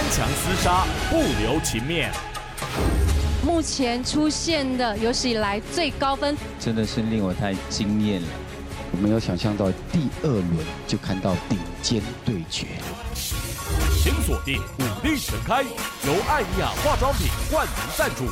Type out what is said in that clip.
三强厮杀，不留情面。目前出现的有史以来最高分，真的是令我太惊艳了。我没有想象到第二轮就看到顶尖对决。请锁定《武力全开》，由艾尼亚化妆品冠名赞助。